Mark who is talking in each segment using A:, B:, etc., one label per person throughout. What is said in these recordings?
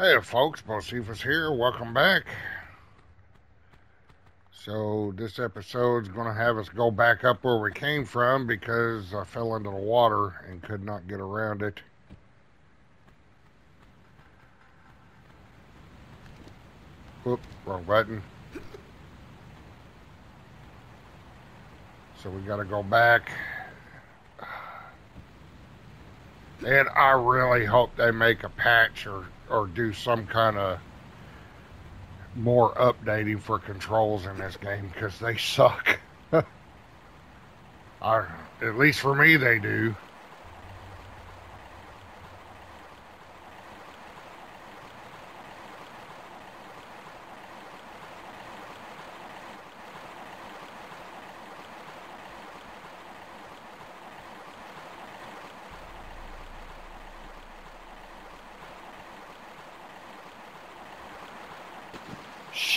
A: Hey folks, Boceifus here. Welcome back. So this episode's going to have us go back up where we came from because I fell into the water and could not get around it. Whoop, wrong button. So we got to go back. And I really hope they make a patch or, or do some kind of more updating for controls in this game because they suck. I, at least for me, they do.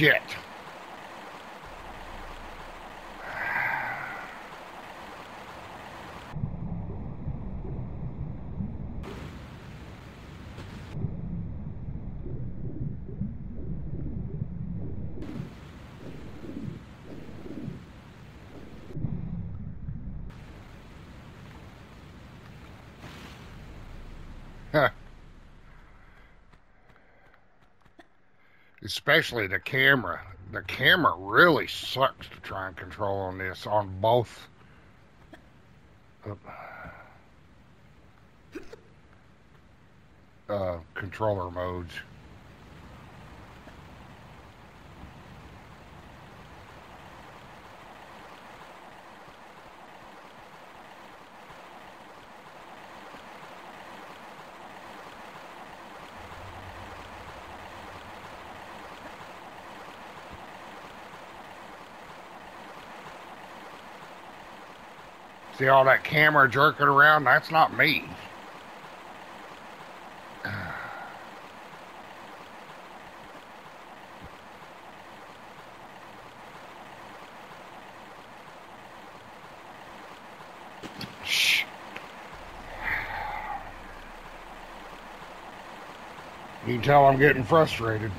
A: Shit. Especially the camera. The camera really sucks to try and control on this on both. Uh, controller modes. See all that camera jerking around? That's not me. Shh. You can tell I'm getting frustrated.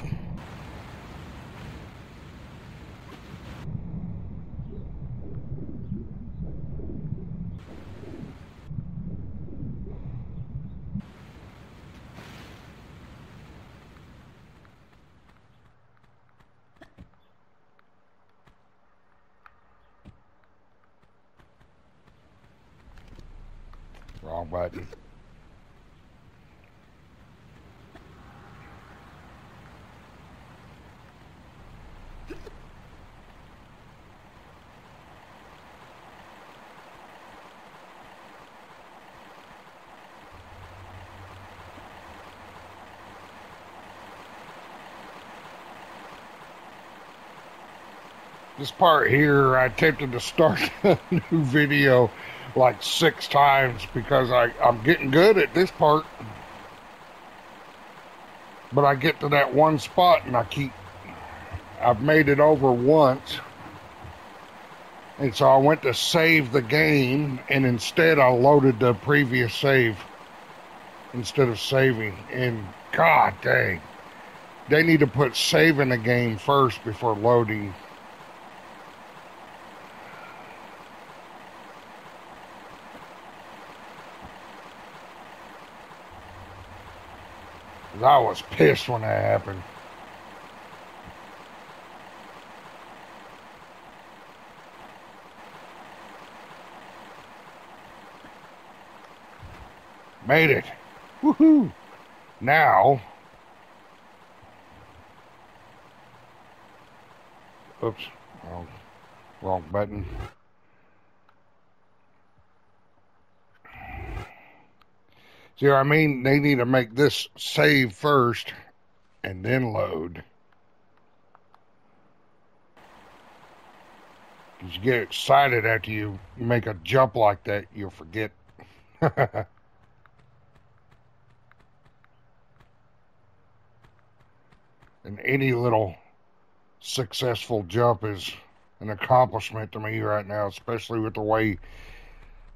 A: Wrong button. This part here, I attempted to start a new video like six times because I, I'm getting good at this part. But I get to that one spot and I keep, I've made it over once. And so I went to save the game and instead I loaded the previous save instead of saving. And god dang, they need to put saving the game first before loading. I was pissed when that happened. Made it. Woohoo! Now. Oops. Wrong, wrong button. See what I mean? They need to make this save first and then load. Because you get excited after you make a jump like that, you'll forget. and any little successful jump is an accomplishment to me right now, especially with the way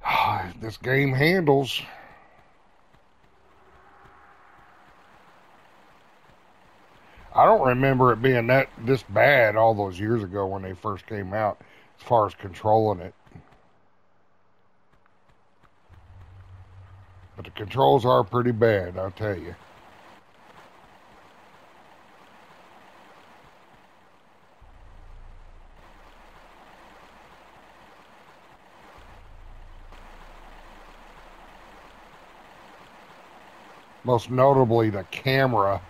A: this game handles. I don't remember it being that this bad all those years ago when they first came out, as far as controlling it. But the controls are pretty bad, I'll tell you. Most notably the camera.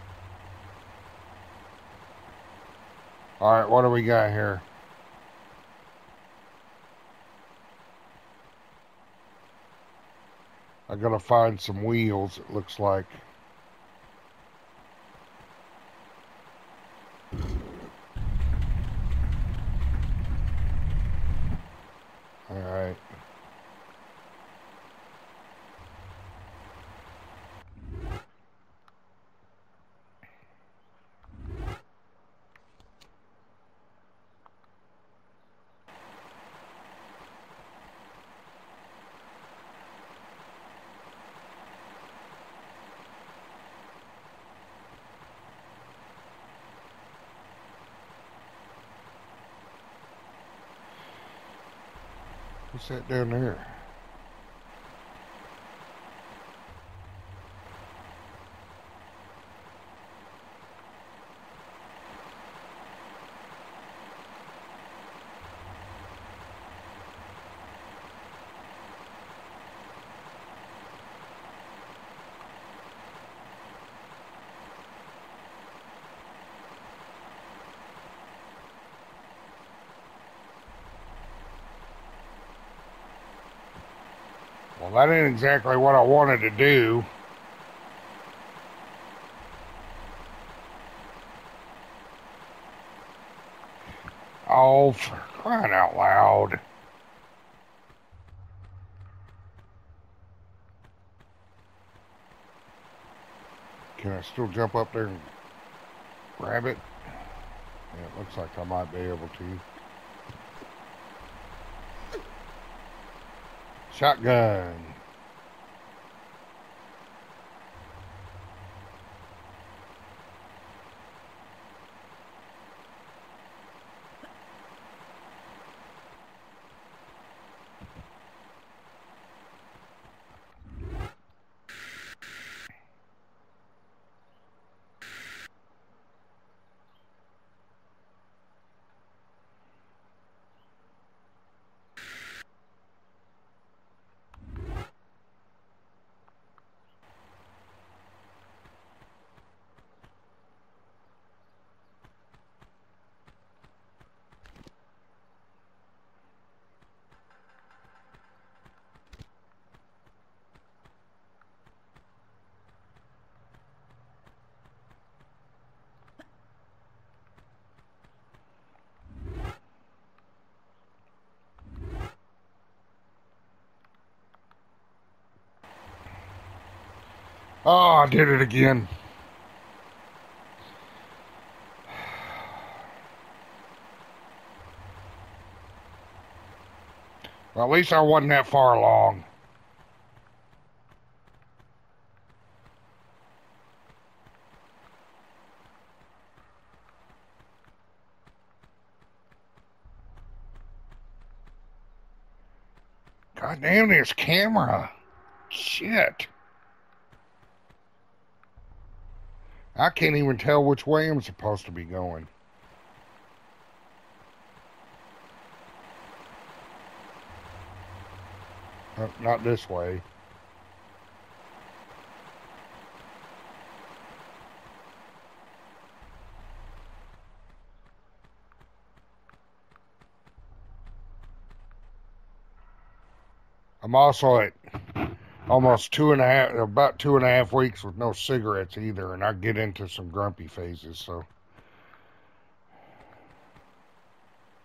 A: Alright, what do we got here? I gotta find some wheels, it looks like. That down there? That ain't exactly what I wanted to do. Oh, for crying out loud. Can I still jump up there and grab it? Yeah, it looks like I might be able to. Shotgun. Oh, I did it again. Well, at least I wasn't that far along. God damn this camera. Shit. I can't even tell which way I'm supposed to be going. Uh, not this way. I'm also at almost two and a half, about two and a half weeks with no cigarettes either, and I get into some grumpy phases. So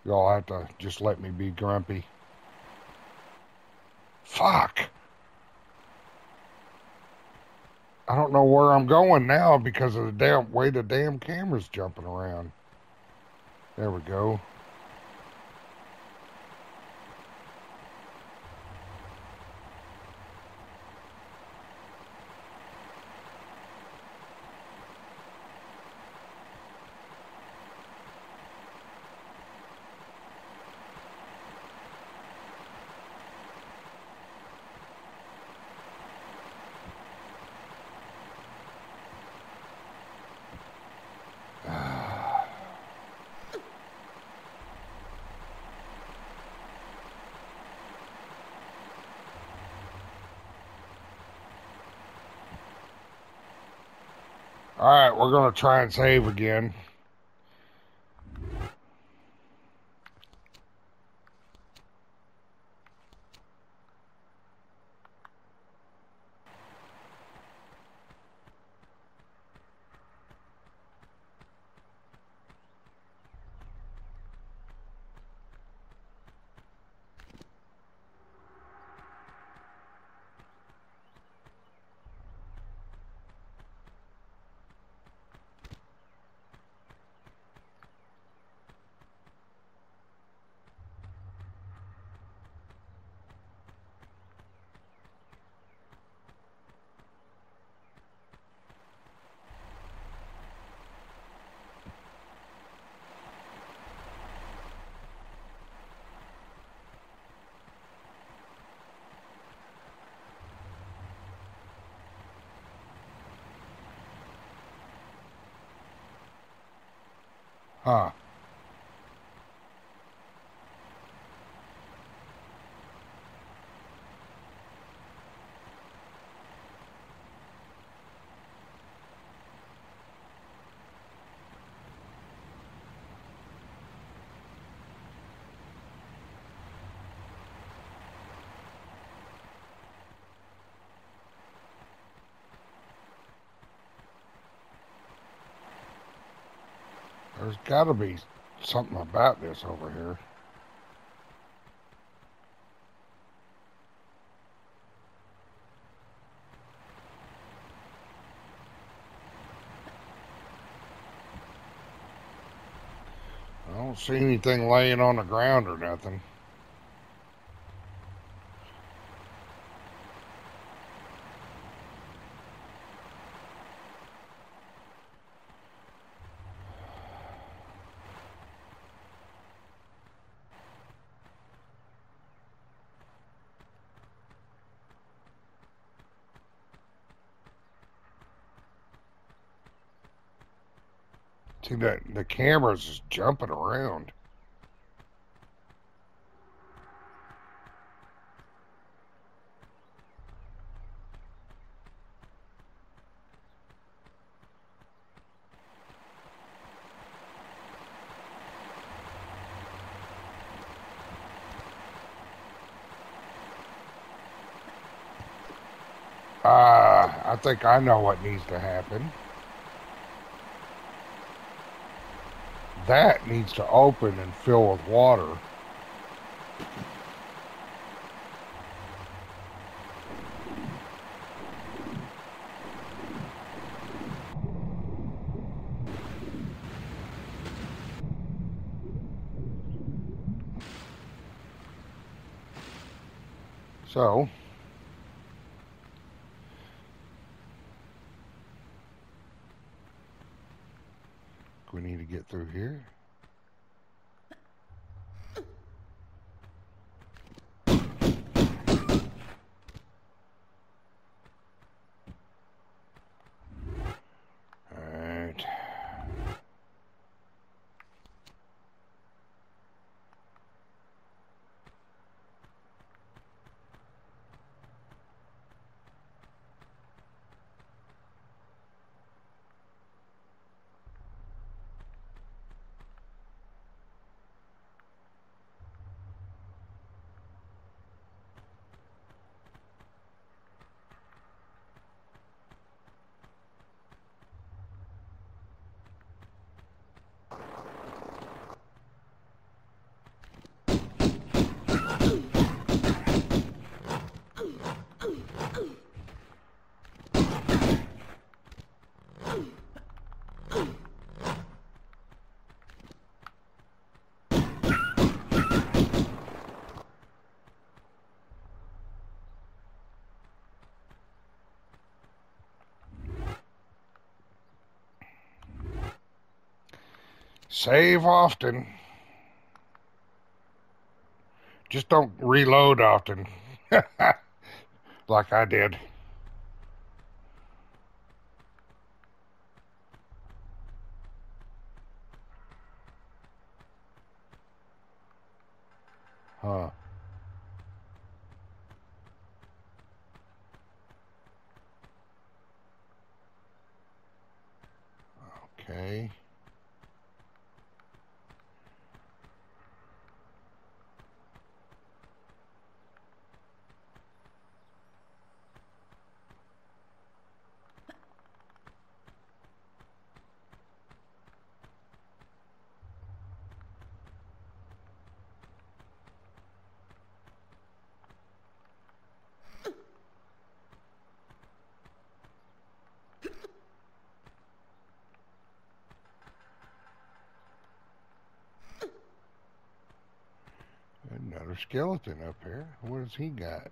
A: y'all have to just let me be grumpy. Fuck. I don't know where I'm going now because of the damn way the damn camera's jumping around. There we go. Alright, we're going to try and save again. Huh. There's got to be something about this over here. I don't see anything laying on the ground or nothing. See that the camera's just jumping around. Uh, I think I know what needs to happen. That needs to open and fill with water. So, we need to get through here. Alright. Save often. Just don't reload often. like I did. Huh. Another skeleton up here. What has he got?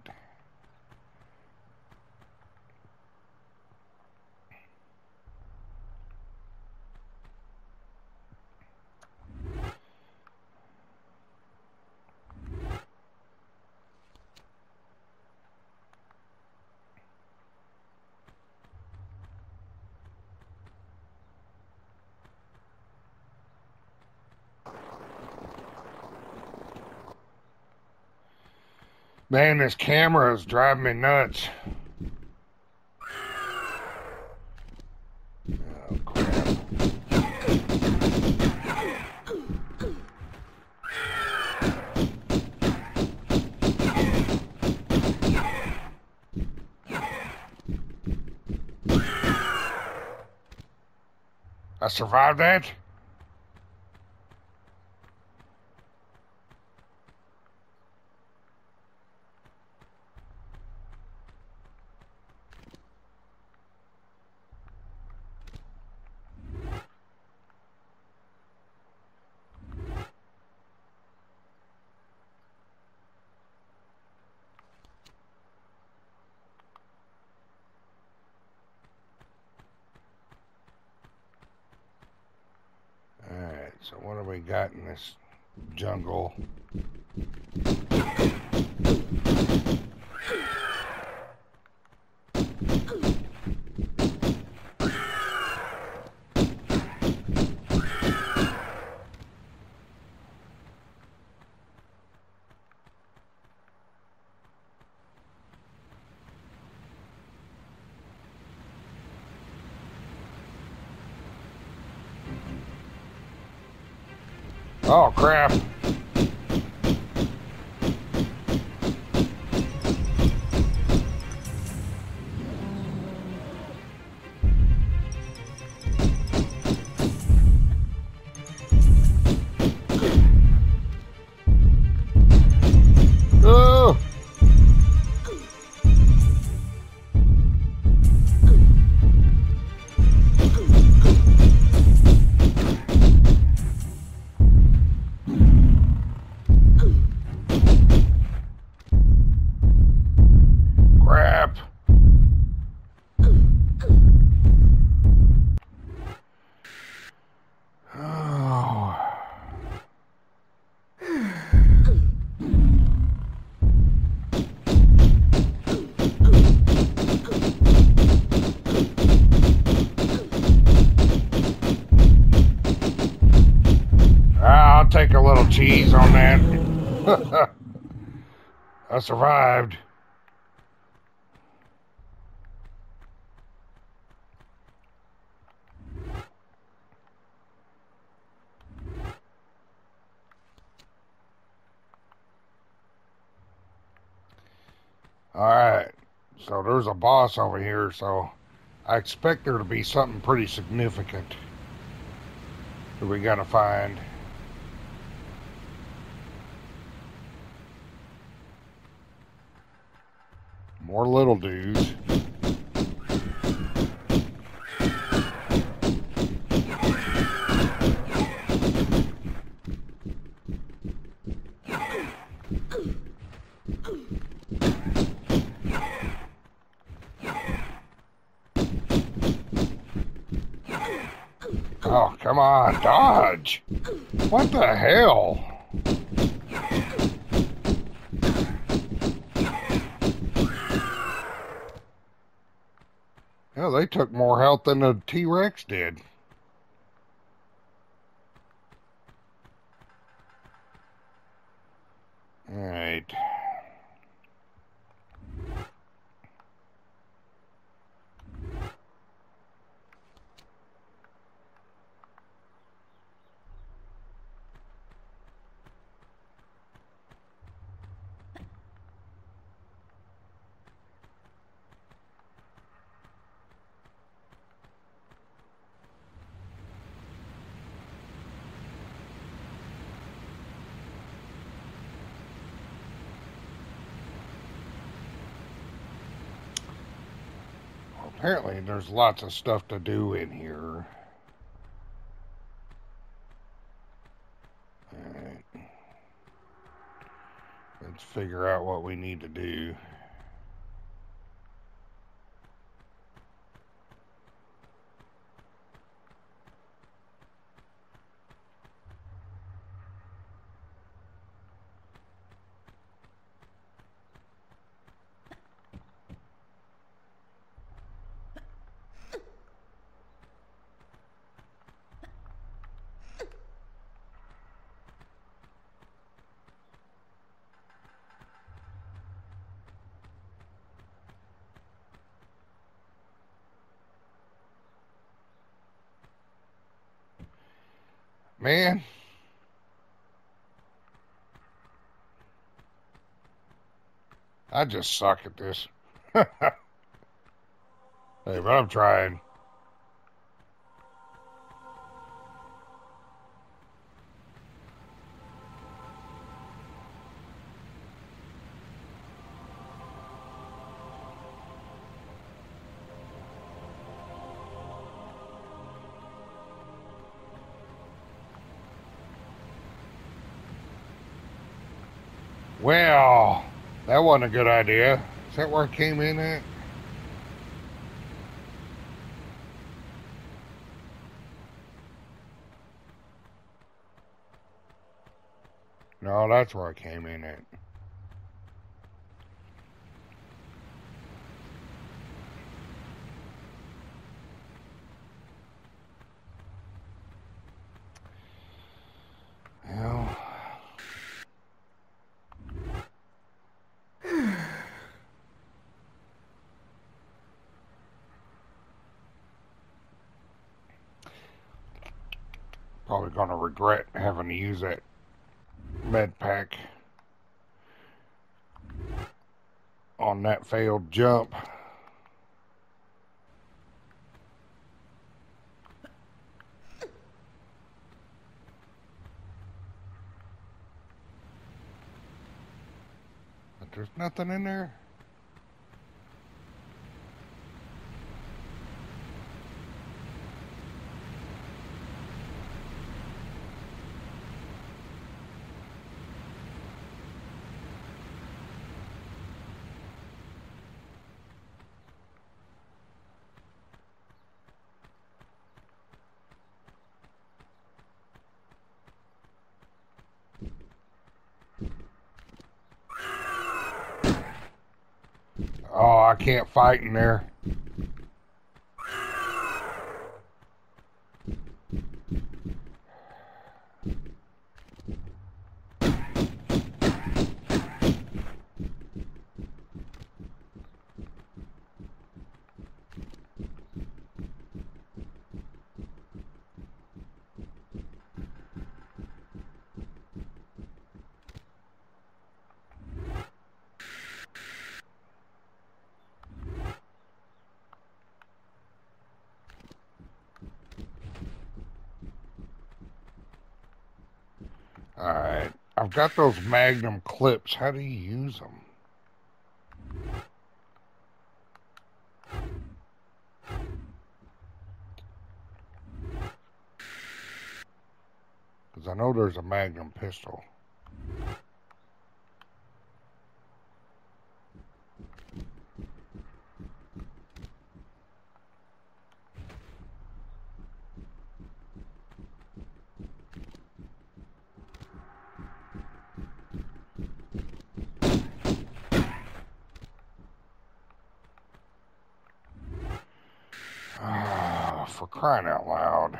A: Man, this camera is driving me nuts. I survived that? Alright, so what have we got in this jungle? Oh crap. Survived. Alright, so there's a boss over here, so I expect there to be something pretty significant that we gotta find. More little dudes. Oh, come on, dodge! What the hell? Yeah, they took more health than the T Rex did. Alright. Apparently, there's lots of stuff to do in here. Alright. Let's figure out what we need to do. Man. I just suck at this. hey, but I'm trying. Wasn't a good idea. Is that where I came in at? No, that's where I came in at. Well, probably going to regret having to use that med pack on that failed jump. But there's nothing in there. Oh, I can't fight in there. Alright. I've got those Magnum clips. How do you use them? Because I know there's a Magnum pistol. Ah, for crying out loud.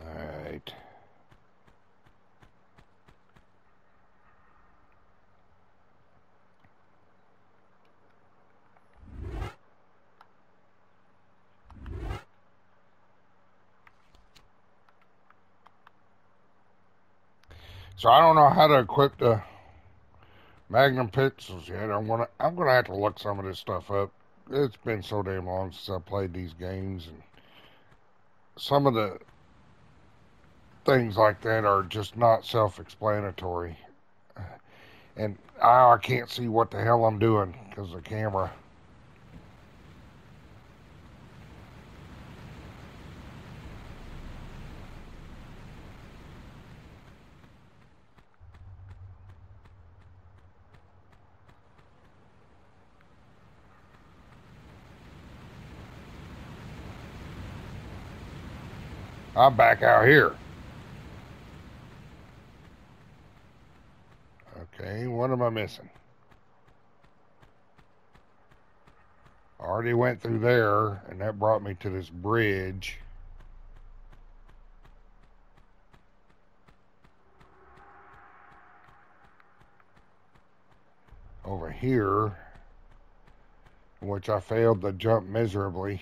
A: Alright. So I don't know how to equip the Magnum pistols yet. I'm gonna I'm gonna have to look some of this stuff up. It's been so damn long since I played these games, and some of the things like that are just not self-explanatory. And I, I can't see what the hell I'm doing because the camera. I'm back out here. Okay, what am I missing? Already went through there, and that brought me to this bridge. Over here, which I failed to jump miserably.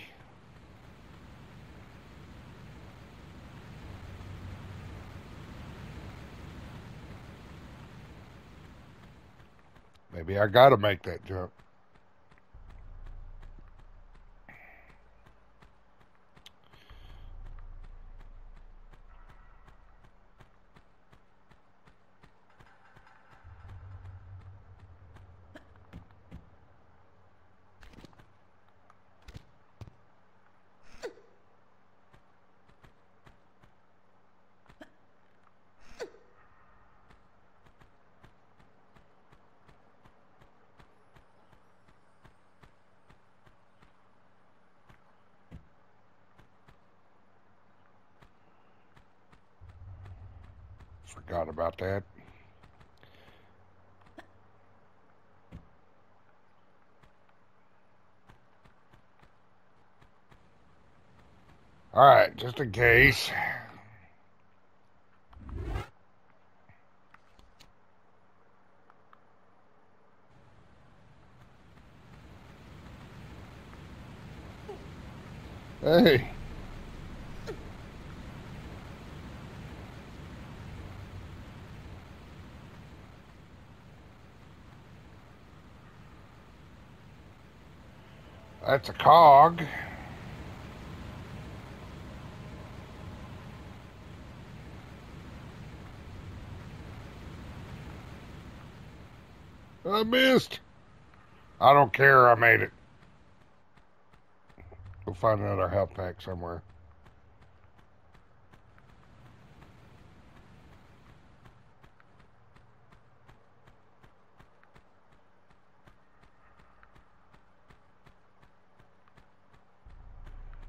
A: Maybe I got to make that jump. Forgot about that. All right, just in case. Hey. That's a cog. I missed. I don't care. I made it. We'll find another health pack somewhere.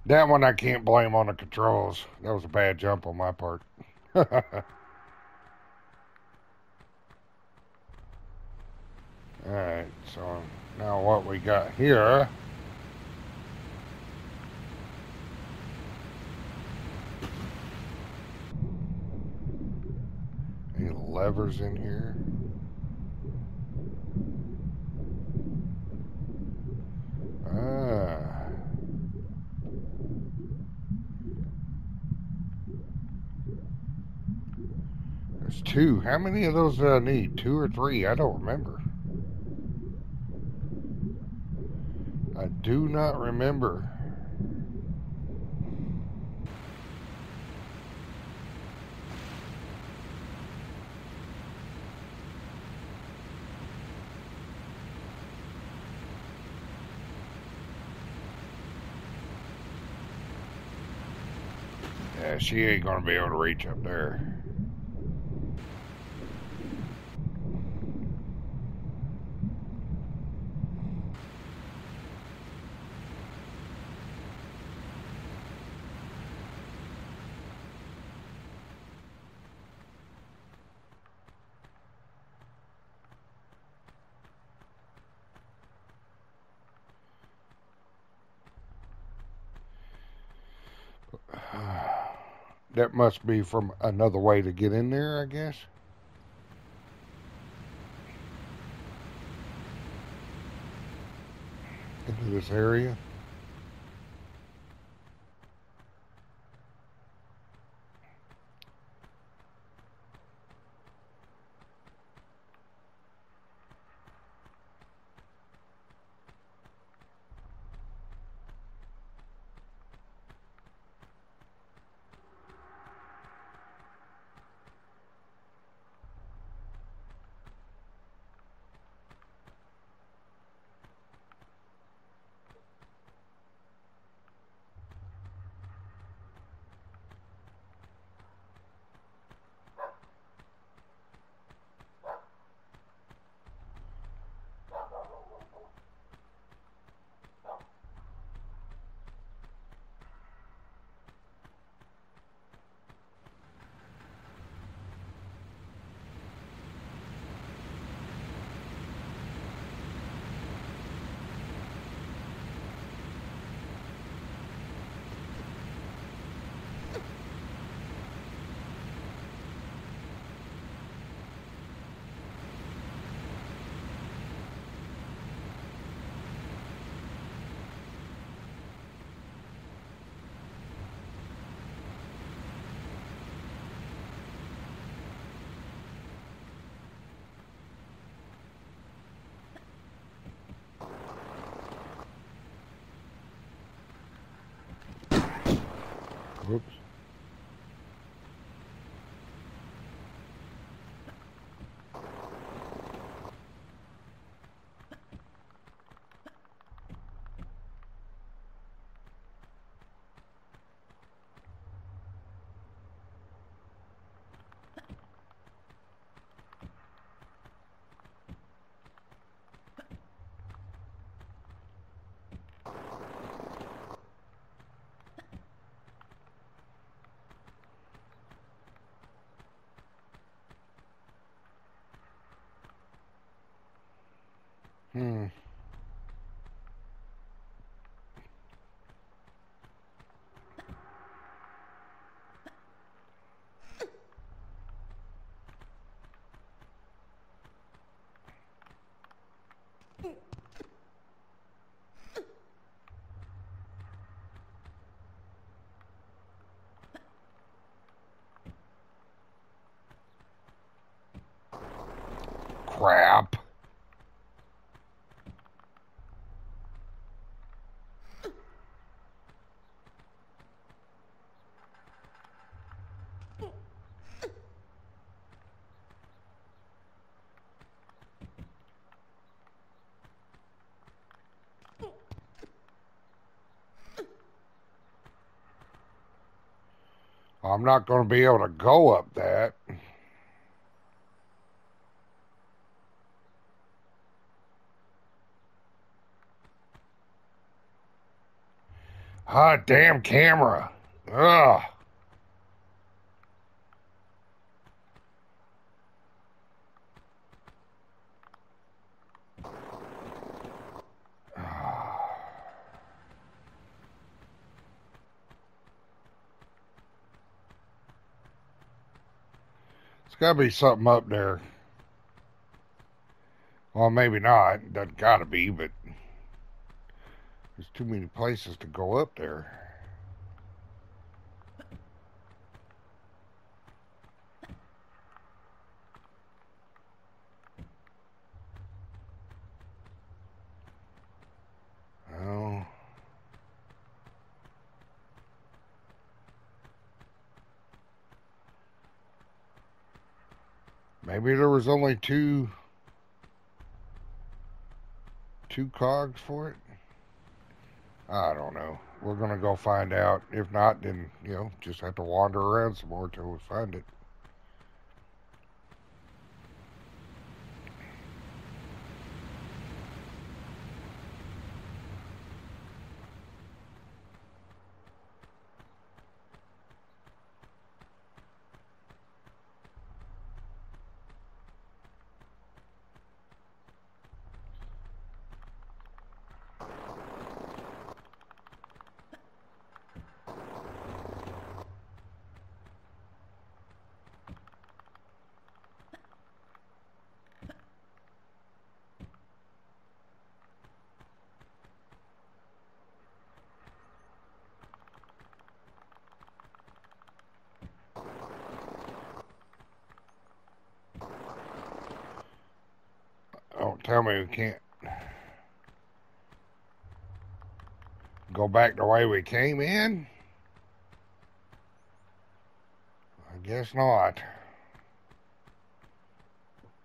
A: That one I can't blame on the controls. That was a bad jump on my part. Alright, so now what we got here Any levers in here? Ah. There's two. How many of those do I need? Two or three? I don't remember. I do not remember. Yeah, she ain't gonna be able to reach up there. That must be from another way to get in there, I guess. Into this area. Hmm. Crap. I'm not going to be able to go up that. Ah, damn camera. Ugh. Got to be something up there. Well, maybe not. Doesn't got to be, but there's too many places to go up there. Oh. Maybe there was only two two cogs for it. I don't know. We're gonna go find out. If not, then you know, just have to wander around some more till we find it. Don't tell me we can't go back the way we came in. I guess not.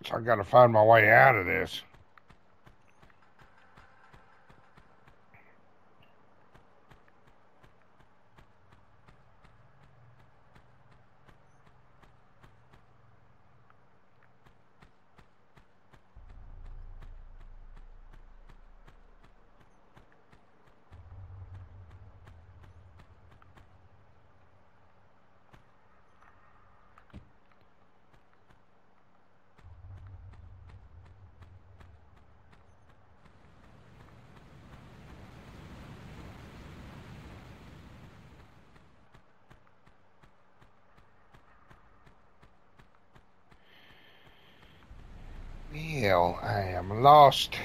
A: So I gotta find my way out of this. I am lost.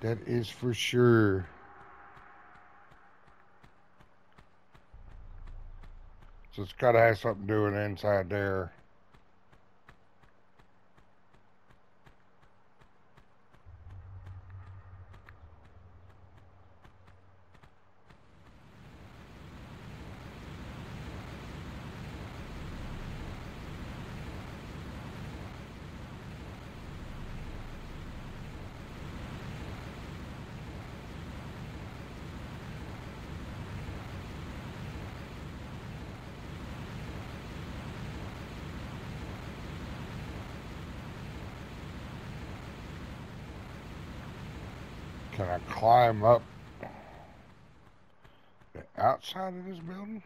A: That is for sure. So it's got to have something to do with inside there. Can Up the outside of this building?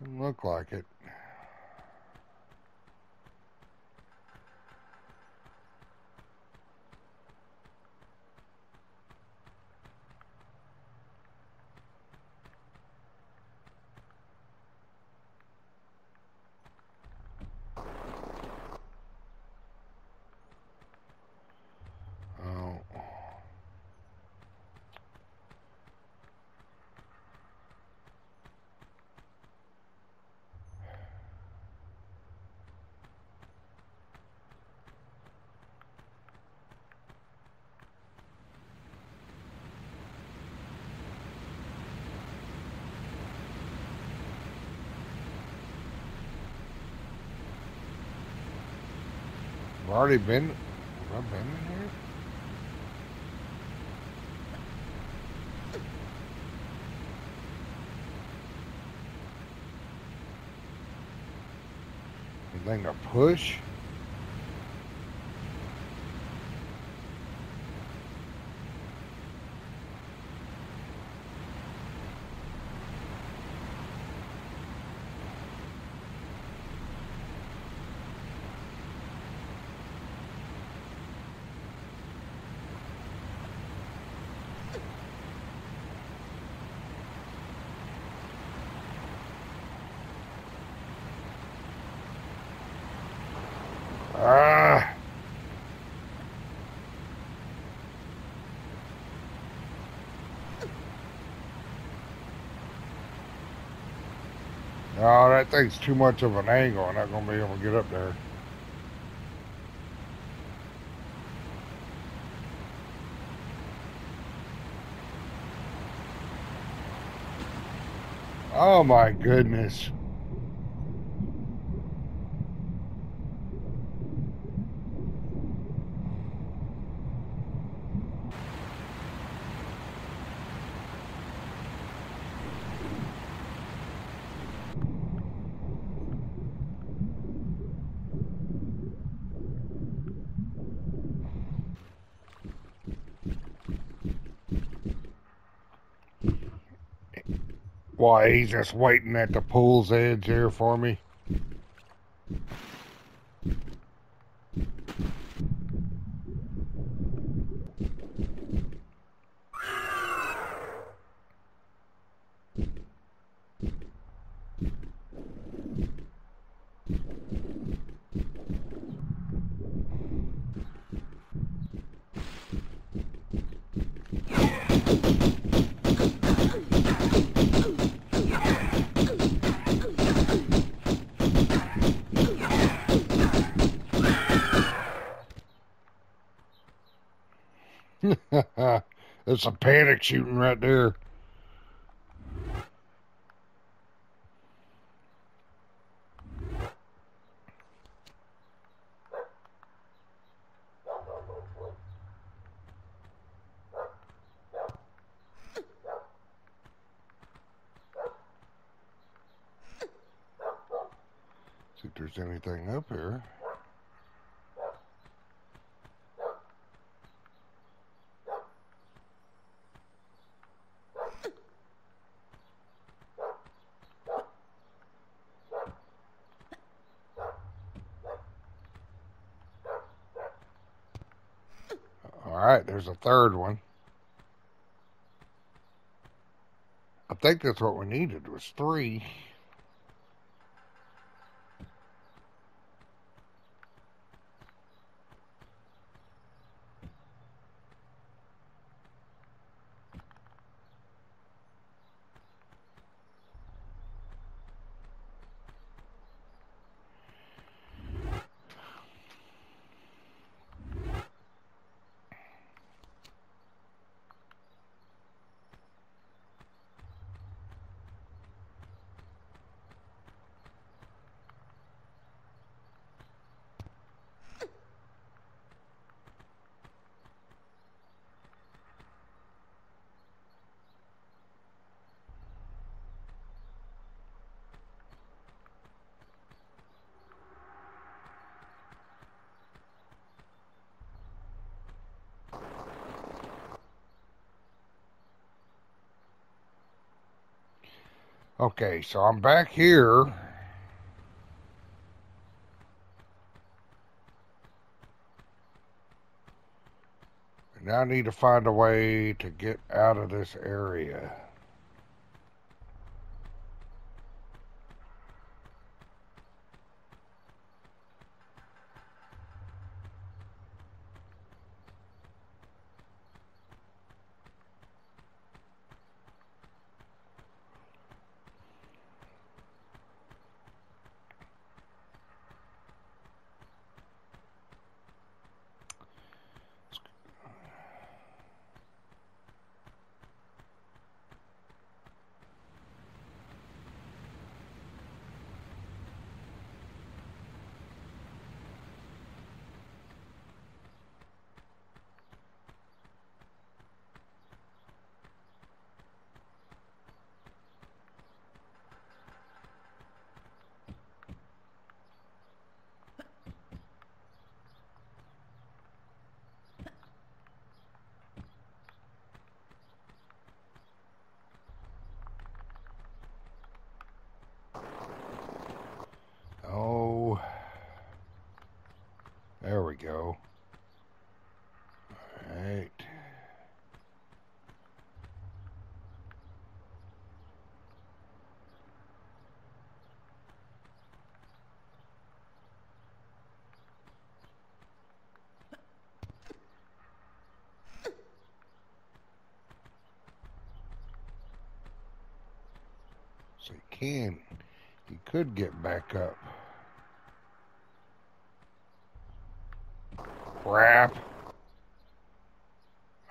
A: Doesn't look like it. Oh. I've already been. Have I been in here? Anything to push? Ah! Oh, that thing's too much of an angle. I'm not going to be able to get up there. Oh my goodness. Why, he's just waiting at the pool's edge here for me. It's a panic shooting right there. See if there's anything up here. All right, there's a third one. I think that's what we needed was three. Okay, so I'm back here. Now I need to find a way to get out of this area. Oh, there we go. All right. So you can, you could get back up. Crap.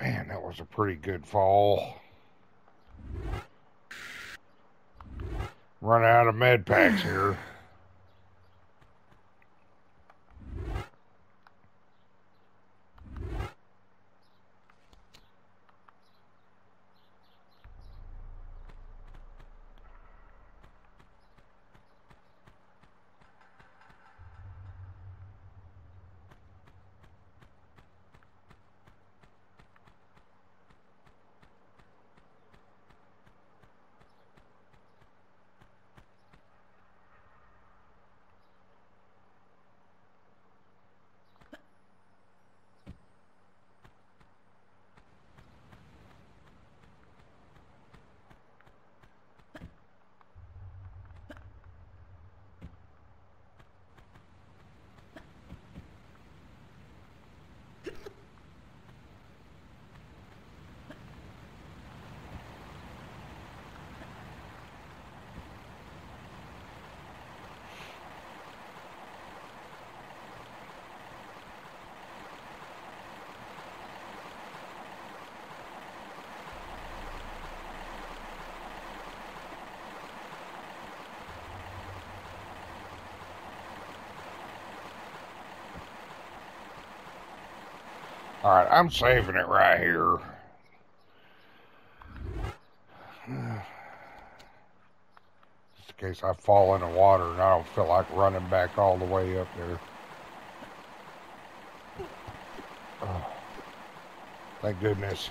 A: Man, that was a pretty good fall. Run out of med packs here. All right, I'm saving it right here. Just in case I fall in the water and I don't feel like running back all the way up there. Oh, thank goodness.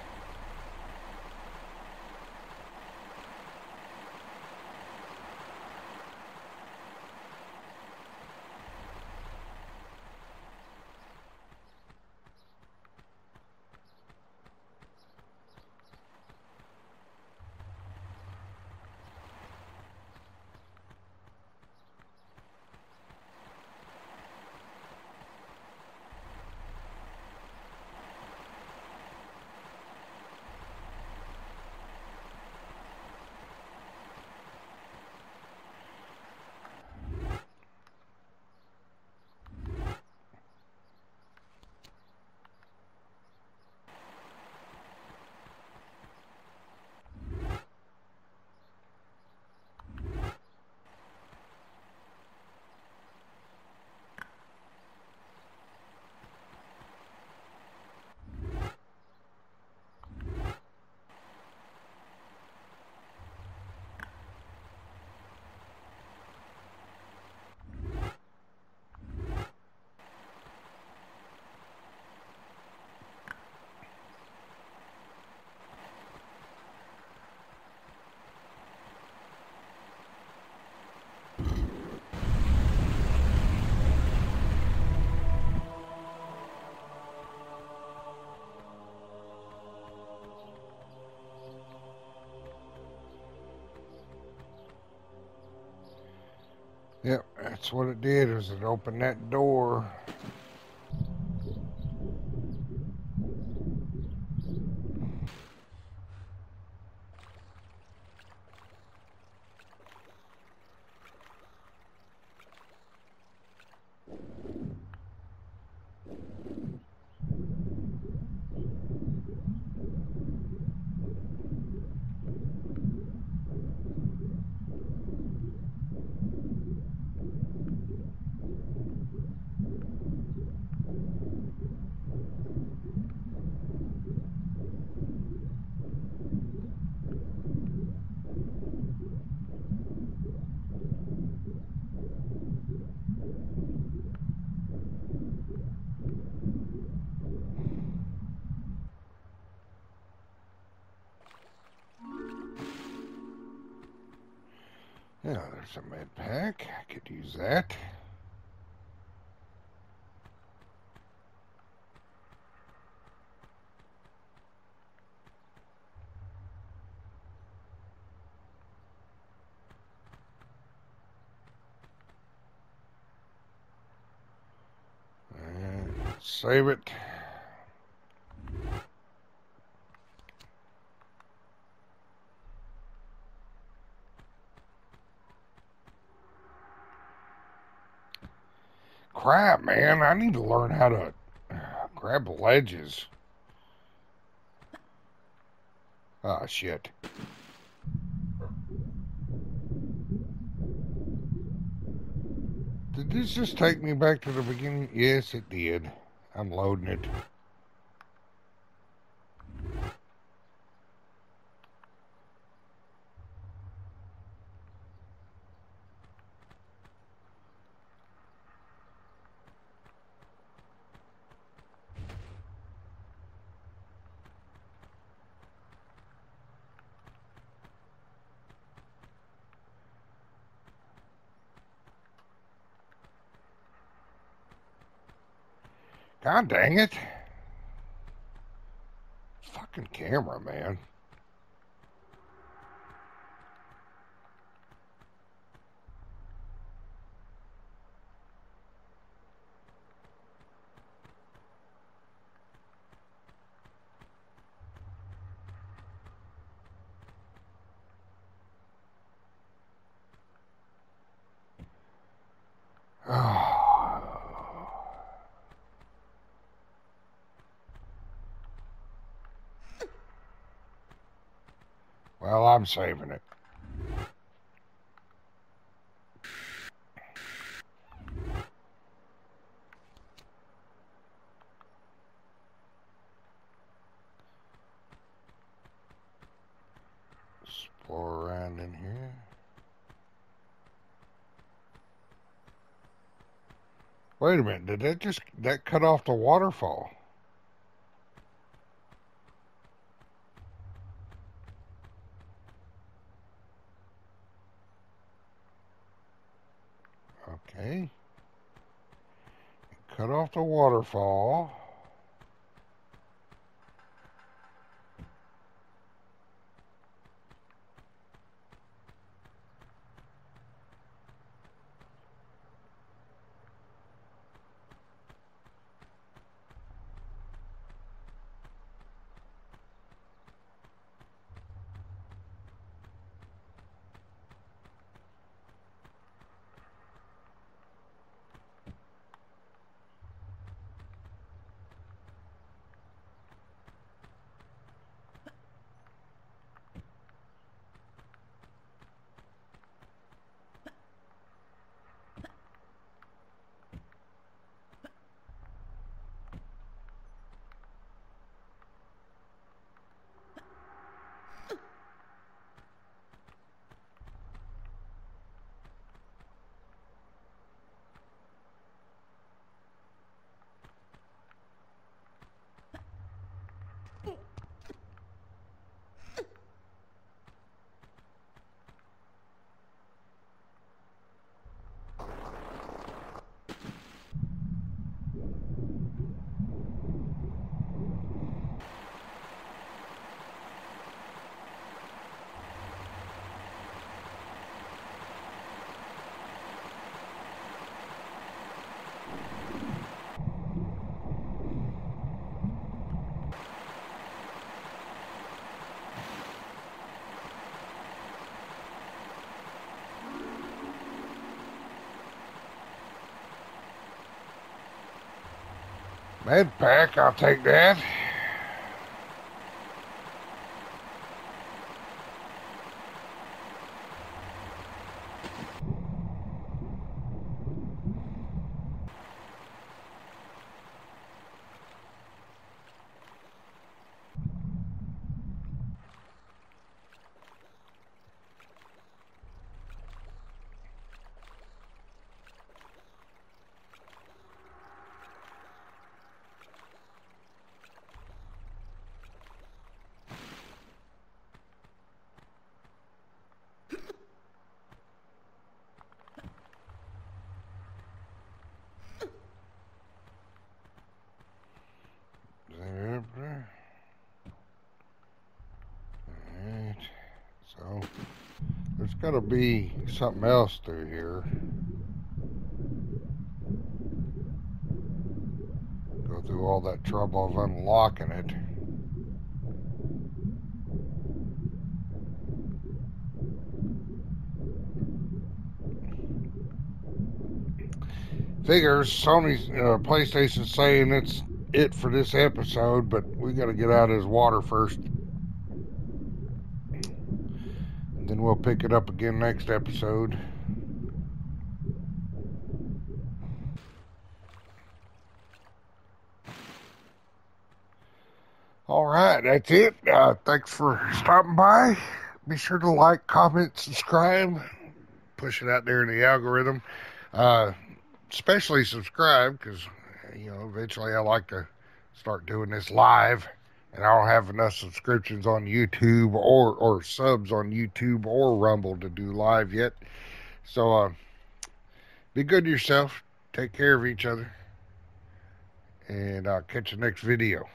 A: That's what it did, is it opened that door. Yeah, there's a med pack. I could use that. Save it. Crap, man. I need to learn how to grab ledges. Ah, oh, shit. Did this just take me back to the beginning? Yes, it did. I'm loading it. God dang it. Fucking camera, man. Well, I'm saving it. Explore around in here. Wait a minute, did that just, that cut off the waterfall? Okay. The waterfall. Med pack, I'll take that. Alright, so there's got to be something else through here. Go through all that trouble of unlocking it. Figures Sony's uh, PlayStation saying it's it for this episode, but we got to get out of his water first. And then we'll pick it up again next episode. All right, that's it. Uh, thanks for stopping by. Be sure to like, comment, subscribe. Push it out there in the algorithm. Uh, especially subscribe because you know eventually I like to start doing this live, and I don't have enough subscriptions on YouTube or or subs on YouTube or Rumble to do live yet. So uh, be good to yourself. Take care of each other, and I'll catch you next video.